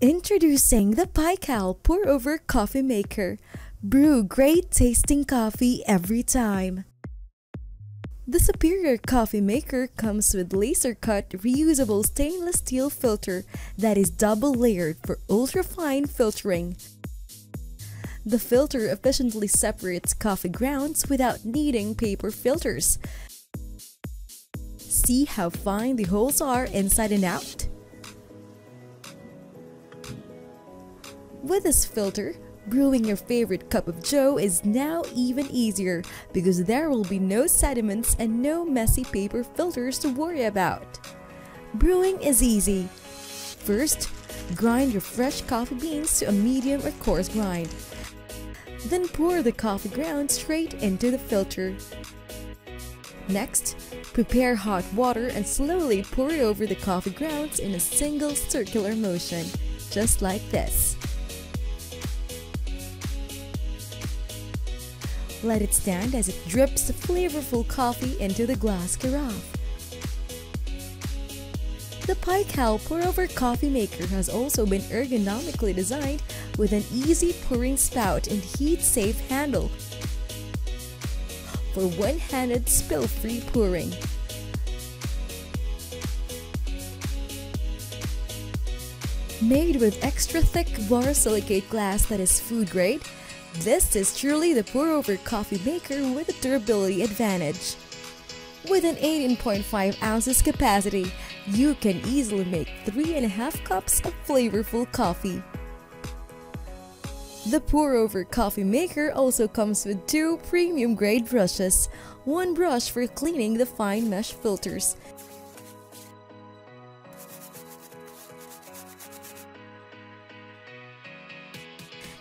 Introducing the Pykal Pour Over Coffee Maker. Brew great tasting coffee every time. The Superior Coffee Maker comes with laser-cut reusable stainless steel filter that is double layered for ultra-fine filtering. The filter efficiently separates coffee grounds without needing paper filters. See how fine the holes are inside and out? With this filter, brewing your favorite cup of joe is now even easier because there will be no sediments and no messy paper filters to worry about. Brewing is easy. First, grind your fresh coffee beans to a medium or coarse grind. Then pour the coffee grounds straight into the filter. Next, prepare hot water and slowly pour it over the coffee grounds in a single circular motion, just like this. Let it stand as it drips the flavorful coffee into the glass carafe. The Pykal pour-over coffee maker has also been ergonomically designed with an easy pouring spout and heat-safe handle for one-handed spill-free pouring. Made with extra thick borosilicate glass that is food grade, this is truly the pour-over coffee maker with a durability advantage. With an 18.5 ounces capacity, you can easily make 3.5 cups of flavorful coffee. The pour-over coffee maker also comes with two premium grade brushes, one brush for cleaning the fine mesh filters,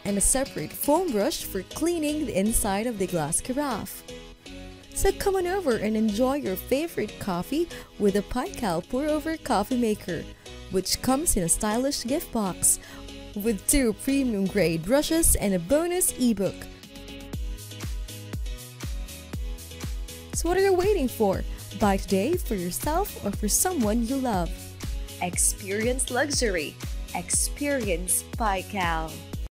and a separate foam brush for cleaning the inside of the glass carafe. So come on over and enjoy your favorite coffee with a Pykal pour-over coffee maker, which comes in a stylish gift box with two premium grade brushes and a bonus ebook. So what are you waiting for? Buy today for yourself or for someone you love. Experience luxury. Experience Pykal.